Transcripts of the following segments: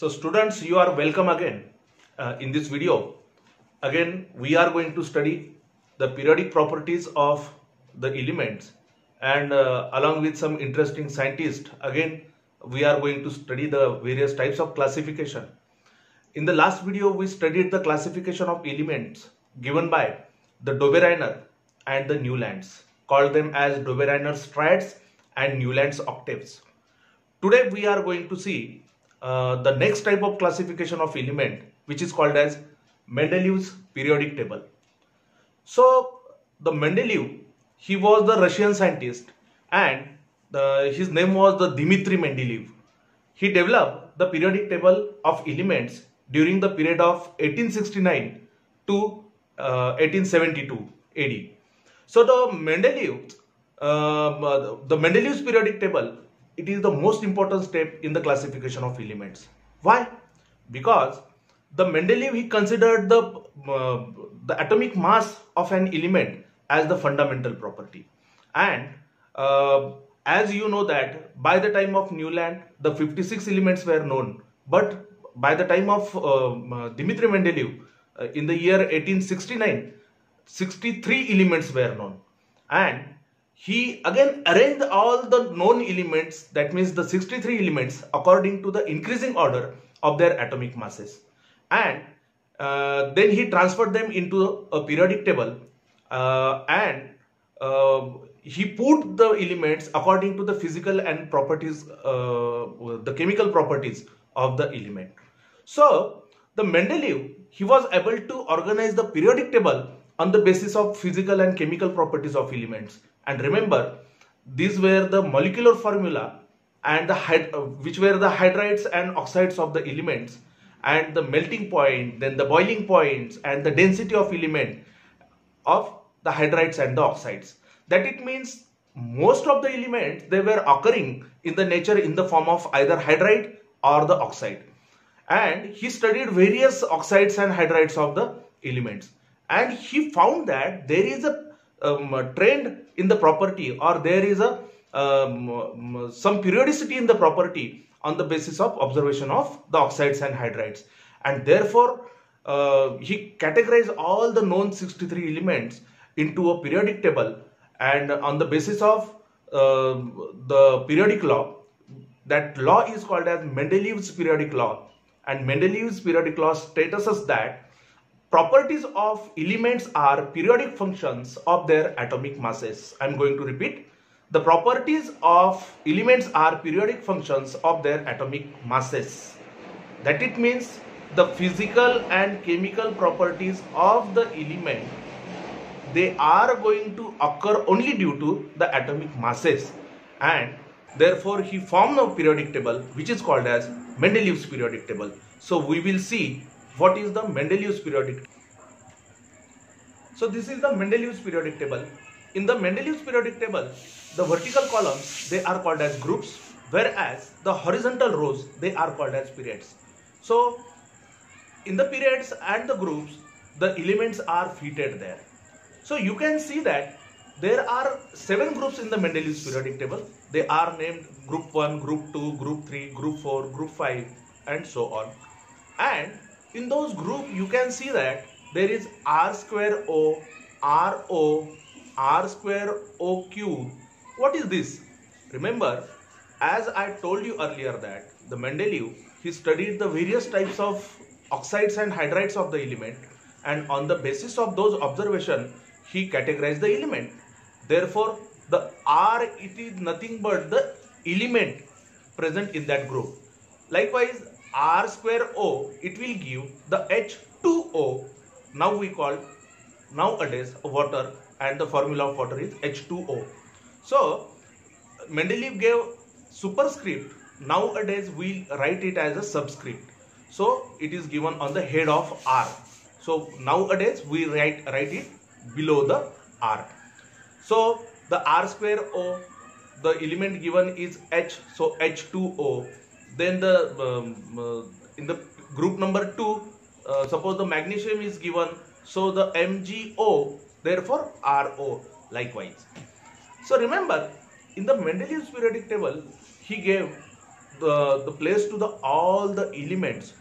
So students, you are welcome again uh, in this video. Again, we are going to study the periodic properties of the elements and uh, along with some interesting scientists, again, we are going to study the various types of classification. In the last video, we studied the classification of elements given by the Dobereiner and the Newlands, called them as Dobereiner's triads and Newland's octaves. Today we are going to see uh, the next type of classification of element which is called as Mendeleev's periodic table. So the Mendeleev, he was the Russian scientist and the, his name was the Dmitry Mendeleev. He developed the periodic table of elements during the period of 1869 to uh, 1872 AD. So the Mendeleev, uh, the Mendeleev's periodic table, it is the most important step in the classification of elements. Why? Because the Mendeleev he considered the uh, the atomic mass of an element as the fundamental property, and uh, as you know that by the time of Newland, the 56 elements were known, but by the time of uh, Dmitry Mendeleev, uh, in the year 1869, 63 elements were known. And he again arranged all the known elements, that means the 63 elements, according to the increasing order of their atomic masses. And uh, then he transferred them into a periodic table uh, and uh, he put the elements according to the physical and properties, uh, the chemical properties of the element. So the Mendeleev, he was able to organize the periodic table on the basis of physical and chemical properties of elements. And remember, these were the molecular formula and the uh, which were the hydrides and oxides of the elements and the melting point, then the boiling points and the density of element of the hydrides and the oxides. That it means most of the elements they were occurring in the nature in the form of either hydride or the oxide and he studied various oxides and hydrides of the elements and he found that there is a, um, trend in the property or there is a um, some periodicity in the property on the basis of observation of the oxides and hydrides. And therefore uh, he categorized all the known 63 elements into a periodic table. And on the basis of uh, the periodic law that law is called as Mendeleev's periodic law. And Mendeleev's periodic law states us that properties of elements are periodic functions of their atomic masses. I'm going to repeat. The properties of elements are periodic functions of their atomic masses. That it means the physical and chemical properties of the element they are going to occur only due to the atomic masses and therefore he formed a periodic table which is called as Mendeleev's periodic table. So we will see what is the Mendeleev's periodic So this is the Mendeleev's periodic table. In the Mendeleev's periodic table, the vertical columns they are called as groups whereas the horizontal rows they are called as periods. So in the periods and the groups the elements are fitted there. So you can see that there are seven groups in the Mendeleev's periodic table. They are named group 1, group 2, group 3, group 4, group 5 and so on. And in those group you can see that there is R square O, R O, R square O cube. What is this? Remember as I told you earlier that the Mendeleev he studied the various types of oxides and hydrides of the element and on the basis of those observation he categorized the element Therefore, the R it is nothing but the element present in that group. Likewise, R square O it will give the H2O. Now we call nowadays water and the formula of water is H2O. So Mendeleev gave superscript. Nowadays we write it as a subscript. So it is given on the head of R. So nowadays we write write it below the R. So the R square O, the element given is H, so H2O. Then the um, uh, in the group number two, uh, suppose the magnesium is given, so the MgO, therefore RO likewise. So remember, in the Mendeleev's periodic table, he gave the, the place to the all the elements.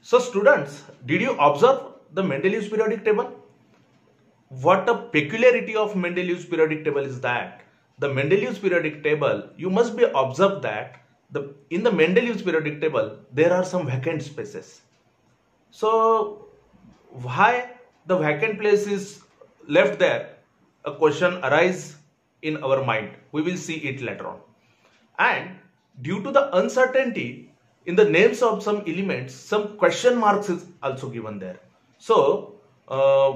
So students, did you observe the Mendeleev's periodic table? What a peculiarity of Mendeleev's periodic table is that the Mendeleev's periodic table, you must be observed that the in the Mendeleev's periodic table, there are some vacant spaces. So why the vacant place is left there? A question arises in our mind. We will see it later on. And due to the uncertainty in the names of some elements, some question marks is also given there. So, uh,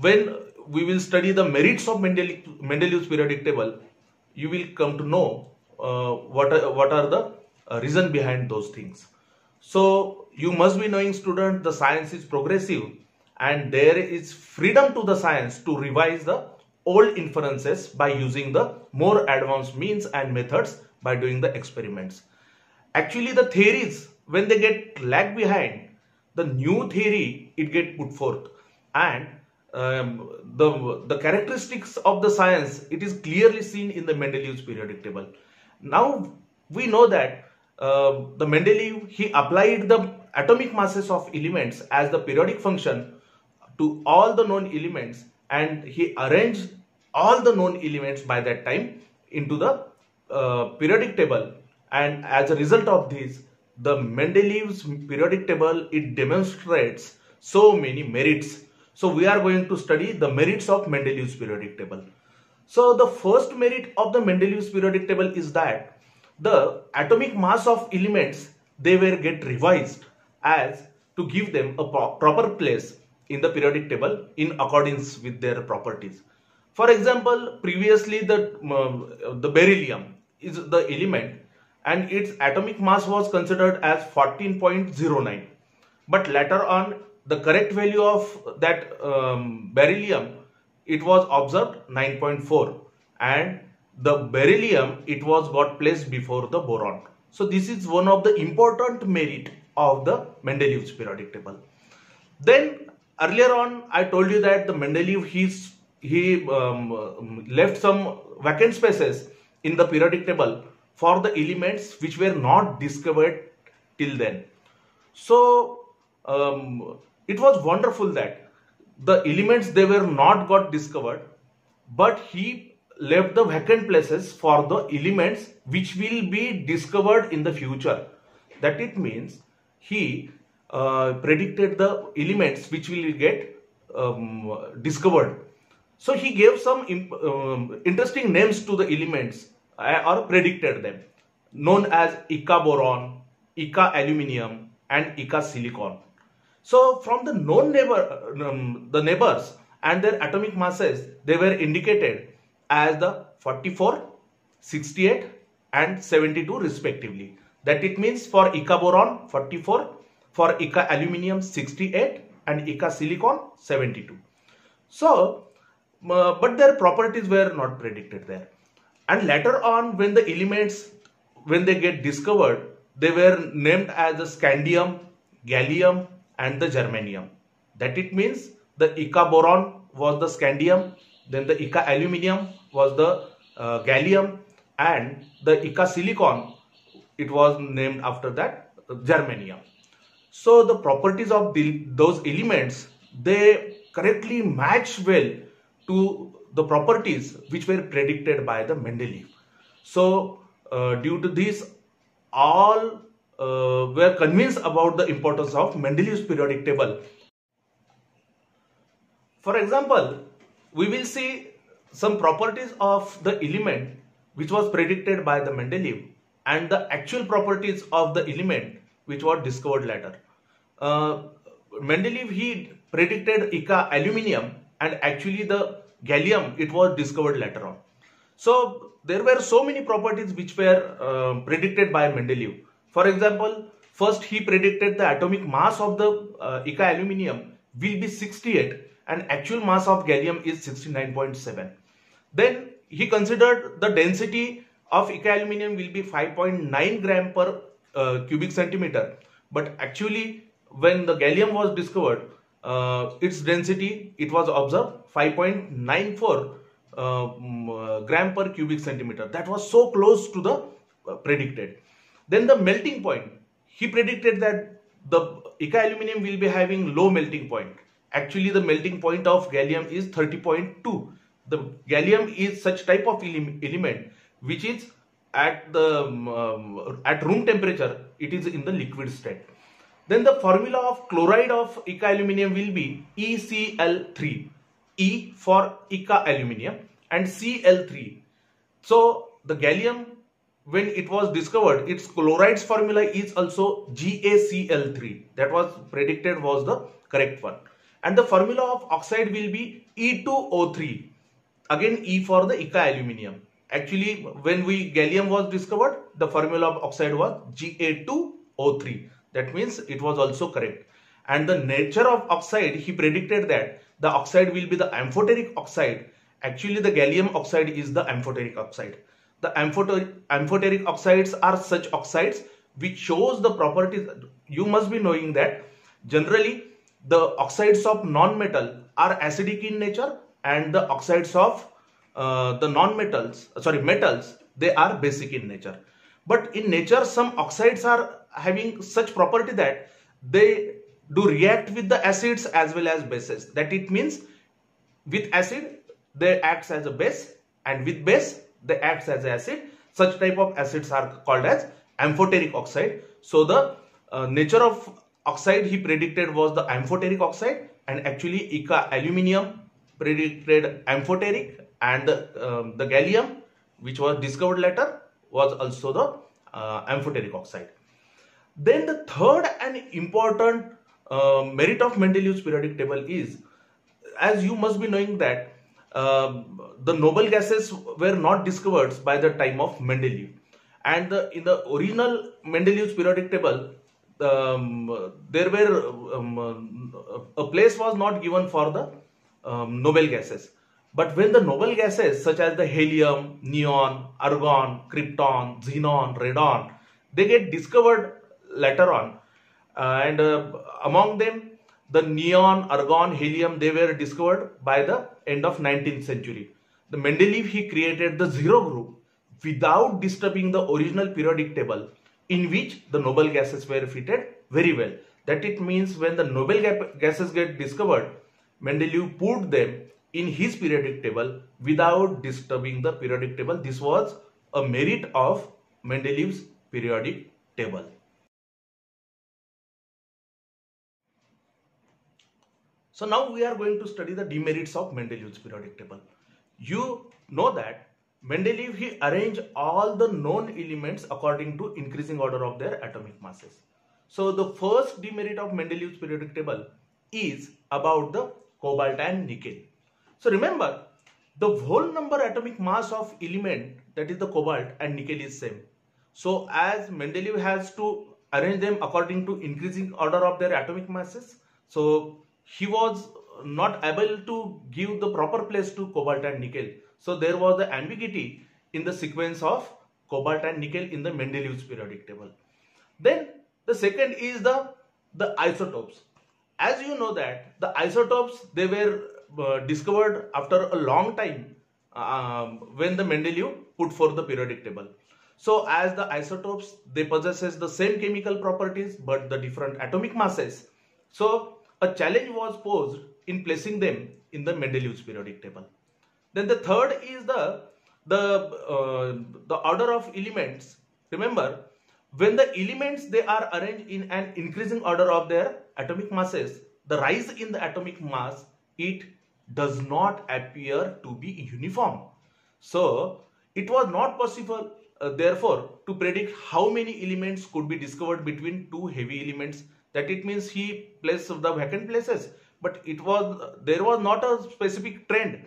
when we will study the merits of Mendeleev's periodic table, you will come to know uh, what, are, what are the uh, reason behind those things. So, you must be knowing student, the science is progressive and there is freedom to the science to revise the old inferences by using the more advanced means and methods by doing the experiments. Actually, the theories, when they get lag behind, the new theory, it get put forth. And um, the, the characteristics of the science, it is clearly seen in the Mendeleev's periodic table. Now, we know that uh, the Mendeleev, he applied the atomic masses of elements as the periodic function to all the known elements and he arranged all the known elements by that time into the uh, periodic table and as a result of this the Mendeleev's periodic table it demonstrates so many merits so we are going to study the merits of Mendeleev's periodic table so the first merit of the Mendeleev's periodic table is that the atomic mass of elements they were get revised as to give them a proper place in the periodic table in accordance with their properties. For example, previously the, uh, the beryllium is the element and its atomic mass was considered as 14.09. But later on, the correct value of that um, beryllium, it was observed 9.4 and the beryllium, it was got placed before the boron. So this is one of the important merit of the Mendeleev's periodic table. Then earlier on I told you that the Mendeleev he's, he um, left some vacant spaces in the periodic table for the elements which were not discovered till then. So um, it was wonderful that the elements they were not got discovered but he left the vacant places for the elements which will be discovered in the future. That it means he uh, predicted the elements which will get um, discovered. So he gave some um, interesting names to the elements uh, or predicted them known as Eka boron, Eka aluminium and Eka silicon. So from the known neighbor, um, the neighbors and their atomic masses, they were indicated as the 44, 68 and 72 respectively. That it means for Eka boron 44, for Eka aluminium 68 and Eka silicon 72. So, uh, but their properties were not predicted there. And later on when the elements, when they get discovered, they were named as the scandium, gallium and the germanium. That it means the Eka boron was the scandium, then the Eka aluminium was the uh, gallium and the Eka silicon, it was named after that germanium. So the properties of the, those elements, they correctly match well to the properties which were predicted by the Mendeleev. So uh, due to this, all were convinced about the importance of Mendeleev's periodic table. For example, we will see some properties of the element which was predicted by the Mendeleev and the actual properties of the element which was discovered later. Uh, Mendeleev, he predicted Eka aluminium and actually the gallium, it was discovered later on. So there were so many properties which were uh, predicted by Mendeleev. For example, first he predicted the atomic mass of the uh, Eka aluminium will be 68 and actual mass of gallium is 69.7. Then he considered the density of Eka aluminium will be 5.9 gram per uh, cubic centimeter but actually when the gallium was discovered uh, its density it was observed 5.94 uh, mm, gram per cubic centimeter. That was so close to the uh, predicted. Then the melting point. He predicted that the Eka aluminum will be having low melting point. Actually, the melting point of gallium is 30.2. The gallium is such type of element which is at the um, at room temperature it is in the liquid state then the formula of chloride of Eka aluminum will be ECl3 E for Eka aluminum and Cl3 so the gallium when it was discovered its chloride's formula is also GaCl3 that was predicted was the correct one and the formula of oxide will be E2O3 again E for the Eka aluminum Actually, when we gallium was discovered, the formula of oxide was Ga2O3. That means it was also correct. And the nature of oxide, he predicted that the oxide will be the amphoteric oxide. Actually, the gallium oxide is the amphoteric oxide. The amphoteric oxides are such oxides which shows the properties. You must be knowing that generally the oxides of non-metal are acidic in nature and the oxides of uh, the non-metals, sorry, metals, they are basic in nature. But in nature, some oxides are having such property that they do react with the acids as well as bases. That it means with acid, they acts as a base and with base, they acts as acid. Such type of acids are called as amphoteric oxide. So the uh, nature of oxide he predicted was the amphoteric oxide and actually Eka aluminium predicted amphoteric and the, um, the gallium which was discovered later was also the uh, amphoteric oxide. Then the third and important uh, merit of Mendeleev's periodic table is as you must be knowing that uh, the noble gases were not discovered by the time of Mendeleev. And the, in the original Mendeleev's periodic table um, there were um, a place was not given for the um, noble gases. But when the noble gases such as the helium, neon, argon, krypton, xenon, radon, they get discovered later on uh, and uh, among them the neon, argon, helium they were discovered by the end of 19th century. The Mendeleev he created the zero group without disturbing the original periodic table in which the noble gases were fitted very well. That it means when the noble gases get discovered, Mendeleev put them in his periodic table without disturbing the periodic table. This was a merit of Mendeleev's periodic table. So now we are going to study the demerits of Mendeleev's periodic table. You know that Mendeleev he arranged all the known elements according to increasing order of their atomic masses. So the first demerit of Mendeleev's periodic table is about the cobalt and nickel. So remember, the whole number atomic mass of element that is the cobalt and nickel is same. So as Mendeleev has to arrange them according to increasing order of their atomic masses, so he was not able to give the proper place to cobalt and nickel. So there was the ambiguity in the sequence of cobalt and nickel in the Mendeleev's periodic table. Then the second is the, the isotopes. As you know that the isotopes they were uh, discovered after a long time um, when the Mendeleev put forth the periodic table. So as the isotopes, they possesses the same chemical properties but the different atomic masses. So a challenge was posed in placing them in the Mendeleev's periodic table. Then the third is the the uh, the order of elements. Remember, when the elements they are arranged in an increasing order of their atomic masses, the rise in the atomic mass it does not appear to be uniform. So, it was not possible uh, therefore to predict how many elements could be discovered between two heavy elements that it means he placed the vacant places. But it was there was not a specific trend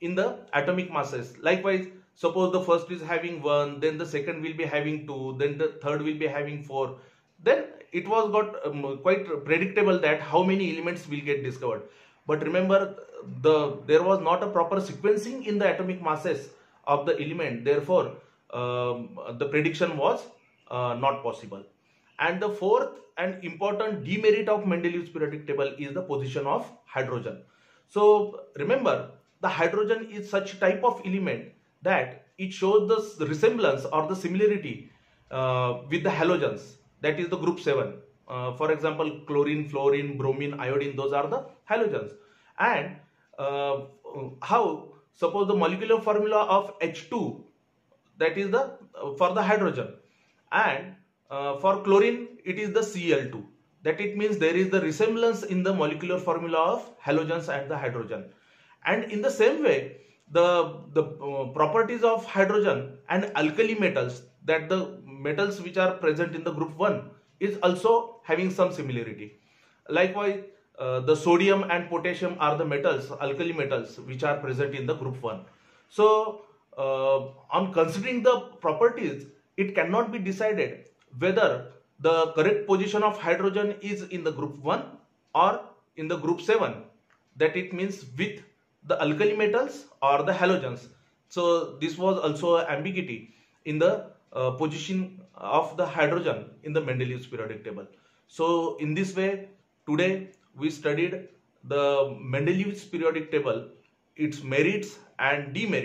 in the atomic masses. Likewise suppose the first is having one then the second will be having two then the third will be having four. Then it was got um, quite predictable that how many elements will get discovered. But remember the there was not a proper sequencing in the atomic masses of the element. Therefore um, the prediction was uh, not possible and the fourth and important demerit of Mendeleev's periodic table is the position of hydrogen. So remember the hydrogen is such type of element that it shows the resemblance or the similarity uh, with the halogens that is the group 7 uh, for example chlorine fluorine bromine iodine those are the halogens. And uh, how suppose the molecular formula of H2 that is the uh, for the hydrogen. And uh, for chlorine it is the Cl2 that it means there is the resemblance in the molecular formula of halogens and the hydrogen. And in the same way the the uh, properties of hydrogen and alkali metals that the metals which are present in the group 1 is also having some similarity. Likewise uh, the sodium and potassium are the metals alkali metals which are present in the group 1 so uh, on considering the properties it cannot be decided whether the correct position of hydrogen is in the group 1 or in the group 7 that it means with the alkali metals or the halogens so this was also ambiguity in the uh, position of the hydrogen in the Mendeleev's periodic table. So in this way, today we studied the Mendeleev's periodic table, its merits and demerits.